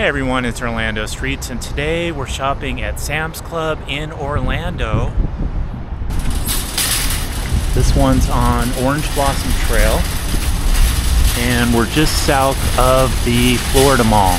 Hey everyone, it's Orlando Streets, and today we're shopping at Sam's Club in Orlando. This one's on Orange Blossom Trail, and we're just south of the Florida Mall.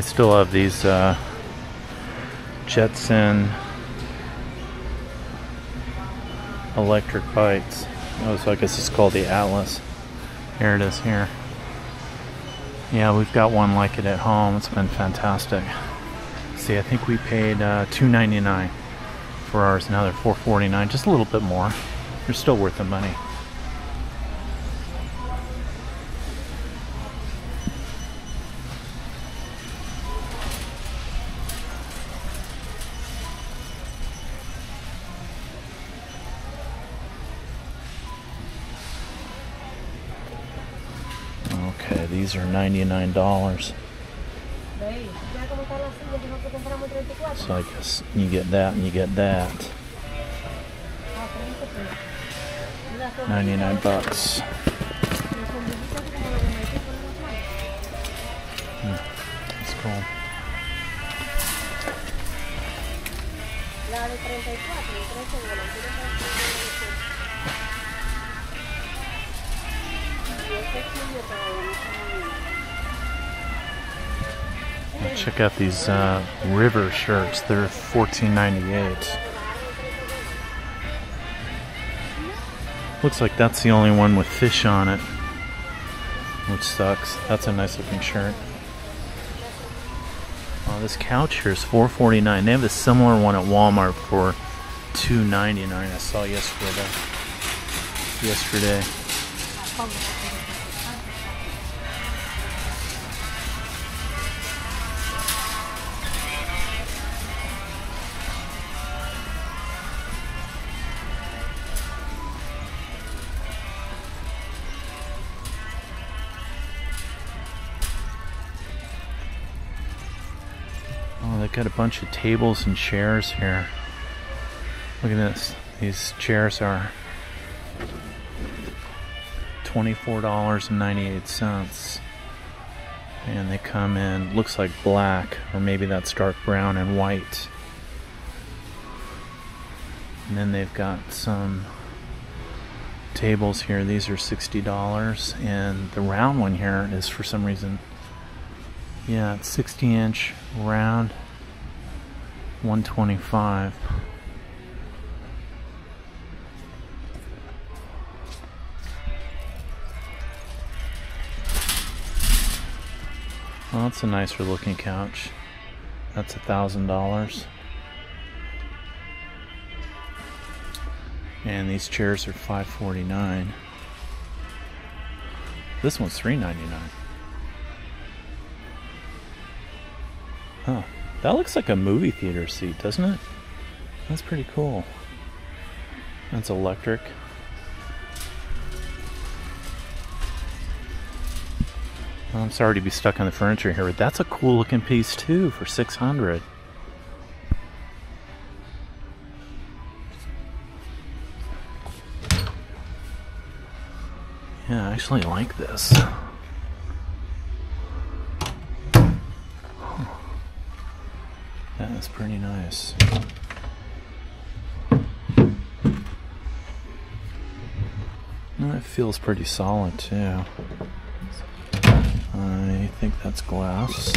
They still have these uh, Jetson electric bikes. Oh, so I guess it's called the Atlas. Here it is here. Yeah, we've got one like it at home. It's been fantastic. See, I think we paid uh, $2.99 for ours. Now they're $4.49, just a little bit more. They're still worth the money. These are $99. So I guess you get that and you get that. 99 bucks. Hmm, That's cool. Check out these uh, river shirts. They're $14.98. Looks like that's the only one with fish on it, which sucks. That's a nice looking shirt. Oh, this couch here is $4.49. They have a similar one at Walmart for $2.99. I saw yesterday. Yesterday. They've got a bunch of tables and chairs here. Look at this. These chairs are $24.98. And they come in, looks like black, or maybe that's dark brown and white. And then they've got some tables here. These are $60. And the round one here is for some reason yeah, it's 60 inch round, 125. Well, that's a nicer looking couch. That's a thousand dollars. And these chairs are 549. This one's 399. Huh. That looks like a movie theater seat, doesn't it? That's pretty cool. That's electric. Well, I'm sorry to be stuck on the furniture here, but that's a cool looking piece too for 600. Yeah, I actually like this. That That's pretty nice. It feels pretty solid too. I think that's glass.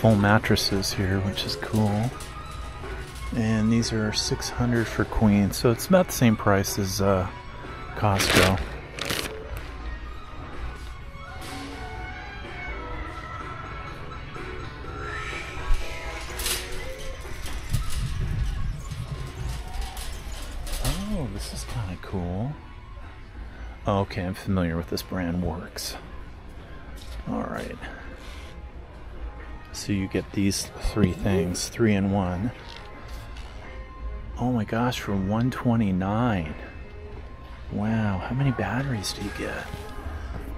Full mattresses here, which is cool. And these are 600 for queen, so it's about the same price as uh, Costco. Oh, this is kind of cool. Okay, I'm familiar with this brand Worx. All right. So you get these three things, three in one. Oh my gosh, for 129. Wow, how many batteries do you get?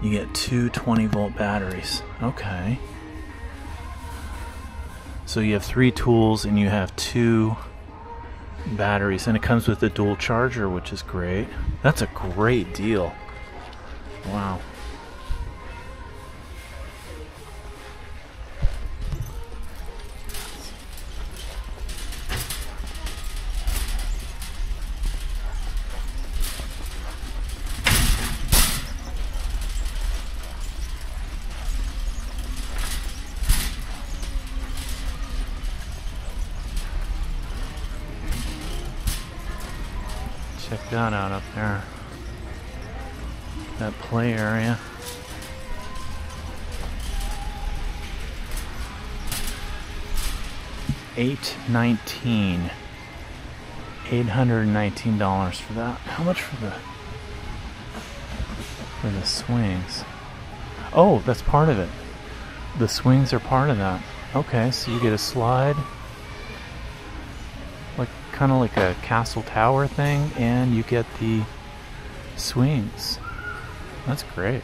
You get two 20 volt batteries. Okay. So you have three tools and you have two batteries, and it comes with a dual charger, which is great. That's a great deal. Wow. Check that out up there. That play area. Eight nineteen. Eight hundred and nineteen dollars for that. How much for the for the swings? Oh, that's part of it. The swings are part of that. Okay, so you get a slide kind of like a castle tower thing and you get the swings. That's great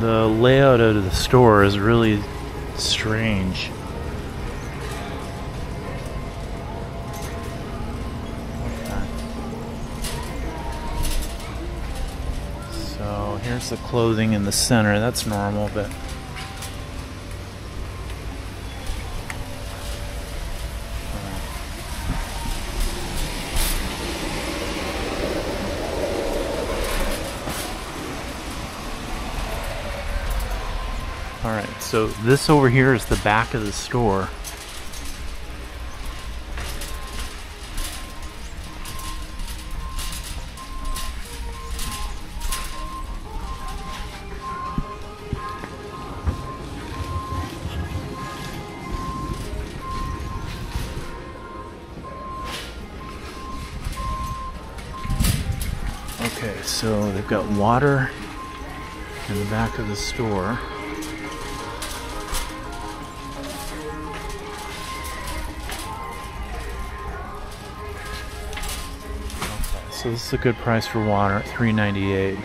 the layout of the store is really strange. So here's the clothing in the center. That's normal, but All right, so this over here is the back of the store. Okay, so they've got water in the back of the store. So this is a good price for water at 3.98.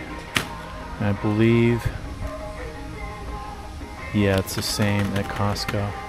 I believe yeah, it's the same at Costco.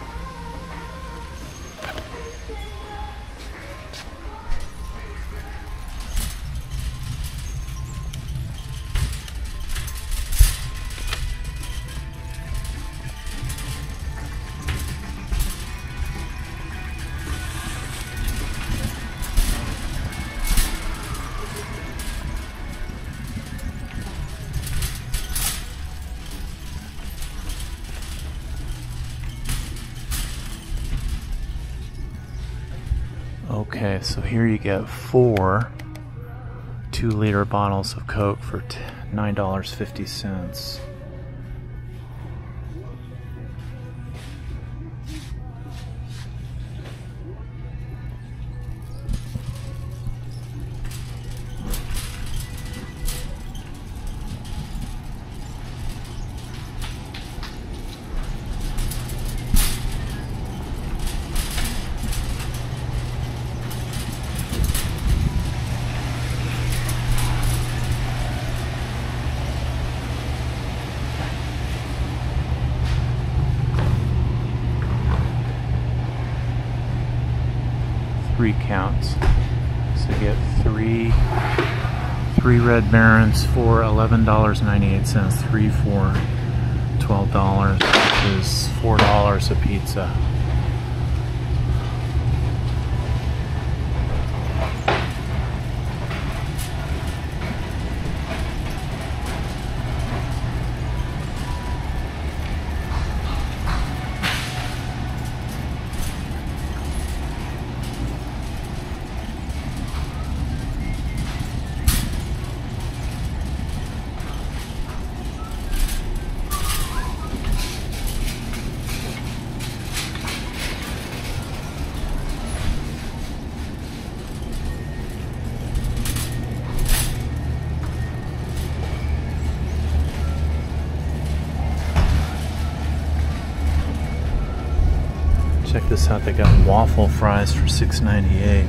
Okay, so here you get four two liter bottles of Coke for $9.50. three counts. So get three three red barons for eleven dollars ninety eight cents, three for twelve dollars, which is four dollars a pizza. Check this out, they got waffle fries for $6.98.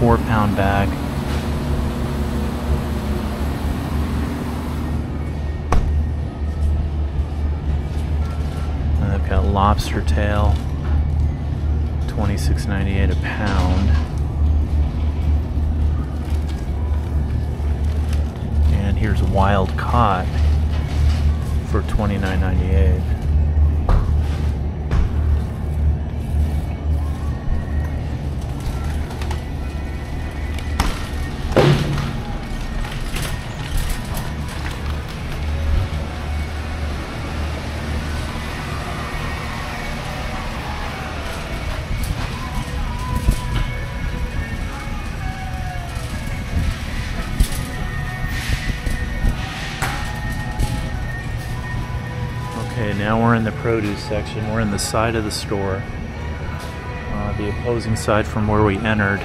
Four pound bag. And they've got lobster tail, $26.98 a pound. And here's wild cod for $29.98. now we're in the produce section. We're in the side of the store, uh, the opposing side from where we entered.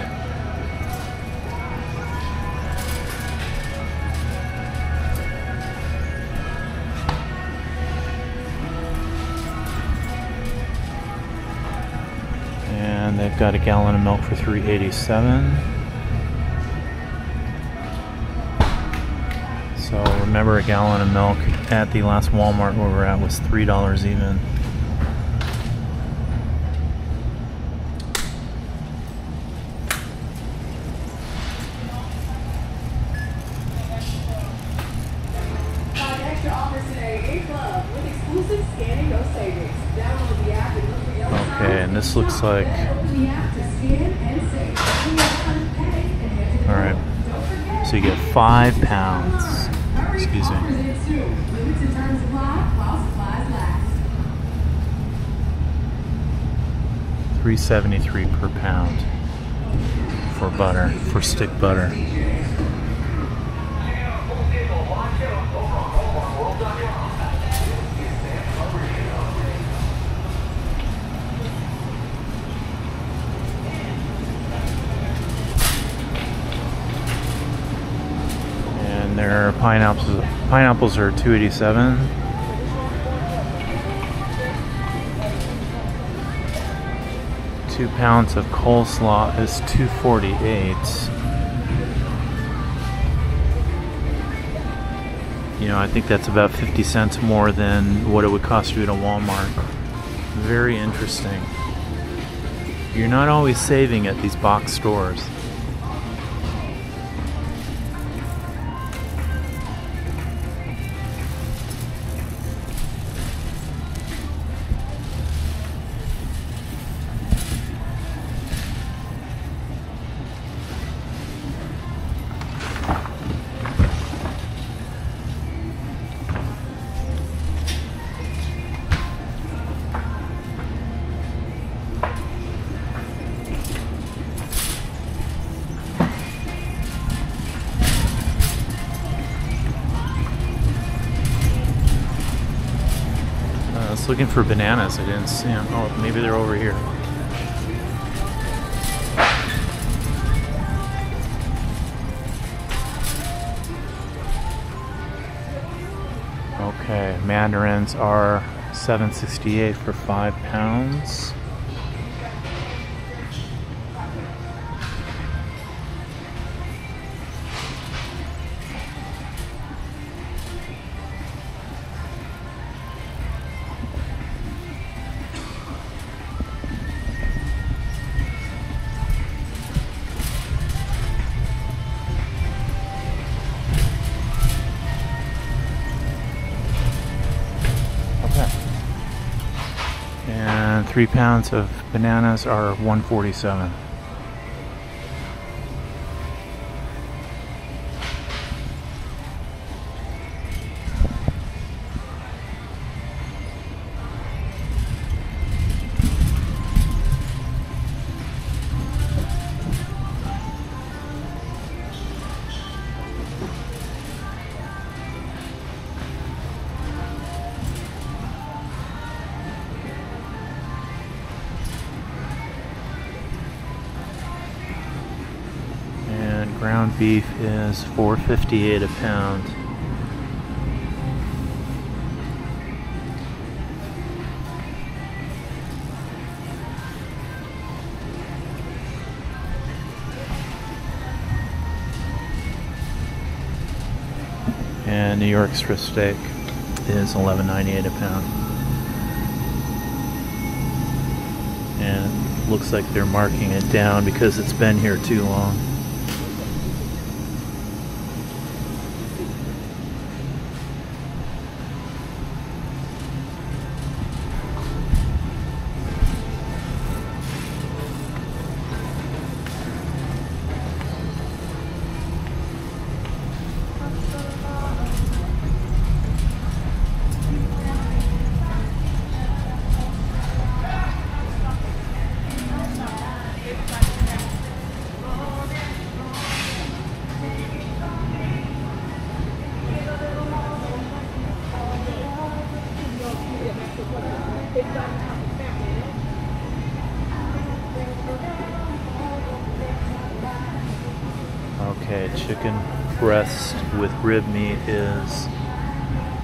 And they've got a gallon of milk for 387. So remember a gallon of milk at the last Walmart where we're at was three dollars even. Okay, and this looks like Then open the app to scan and save. Then you have to pay and head to the all right. So you get five pounds. Excuse me. 373 per pound for butter, for stick butter. And their pineapples pineapples are 287. Two pounds of coleslaw is 248. You know, I think that's about 50 cents more than what it would cost you at a Walmart. Very interesting. You're not always saving at these box stores. Looking for bananas. I didn't see them. Oh, maybe they're over here. Okay, mandarins are 768 for 5 pounds. Three pounds of bananas are 147. Ground beef is 458 a pound. And New York strip steak is 11.98 a pound. And looks like they're marking it down because it's been here too long. Chicken breast with rib meat is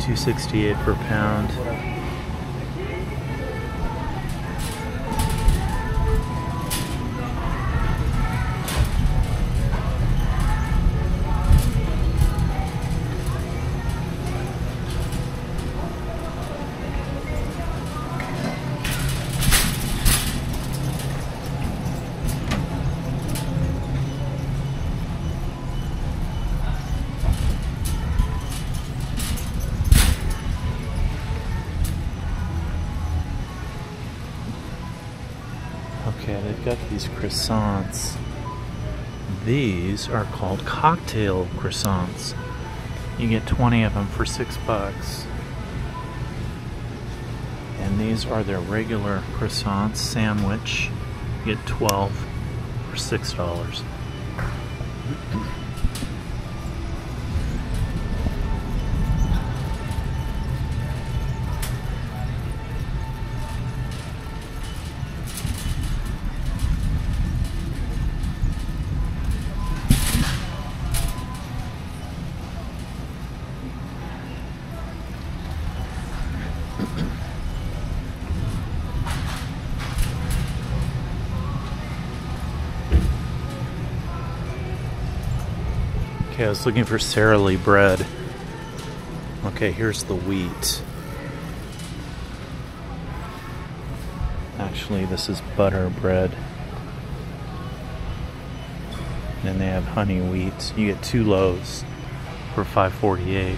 268 per pound. These croissants. These are called cocktail croissants. You get 20 of them for six bucks. And these are their regular croissants sandwich. You get 12 for six dollars. Okay, I was looking for Sara Lee bread. Okay, here's the wheat. Actually, this is butter bread. And they have honey wheat. You get two loaves for 548.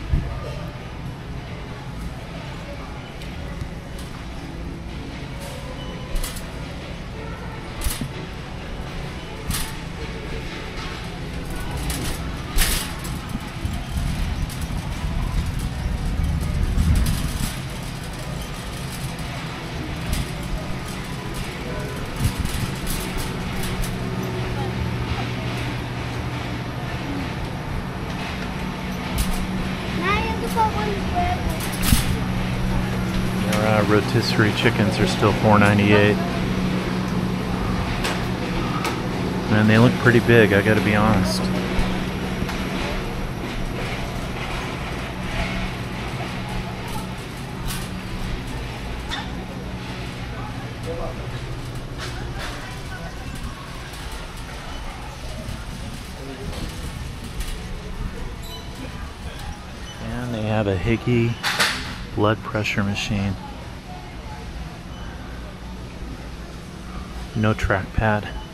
Rotisserie chickens are still $4.98. And they look pretty big, I gotta be honest. And they have a Higgy blood pressure machine. No trackpad.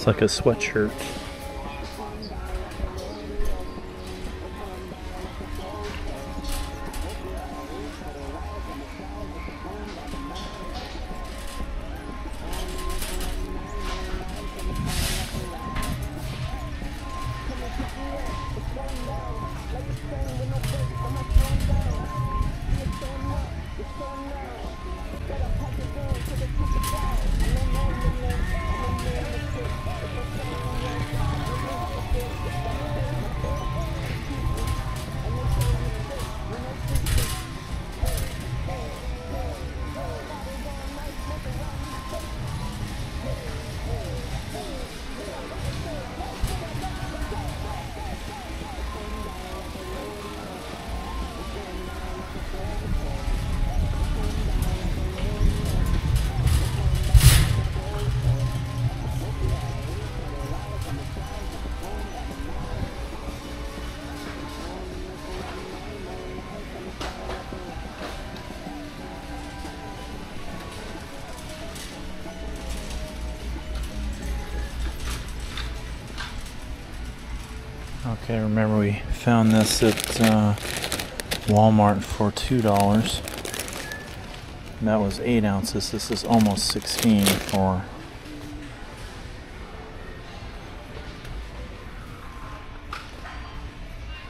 It's like a sweatshirt. Okay, remember we found this at uh, Walmart for two dollars. That was eight ounces. This is almost sixteen for.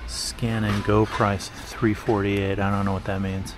Scan and go price three forty eight. I don't know what that means.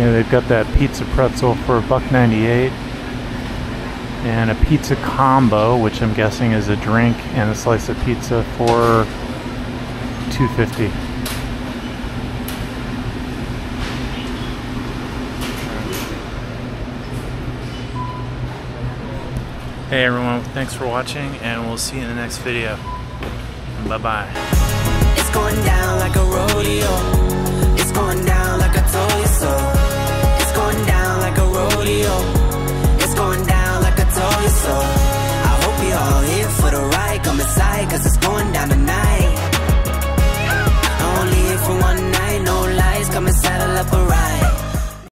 Yeah, they've got that pizza pretzel for a buck ninety-eight, and a pizza combo, which I'm guessing is a drink and a slice of pizza for two fifty. Hey everyone, thanks for watching, and we'll see you in the next video. Bye bye rodeo. It's going down like I told you so. I hope you're all here for the ride. Come inside, cause it's going down tonight. I'm only here for one night, no lies. Come and saddle up a ride.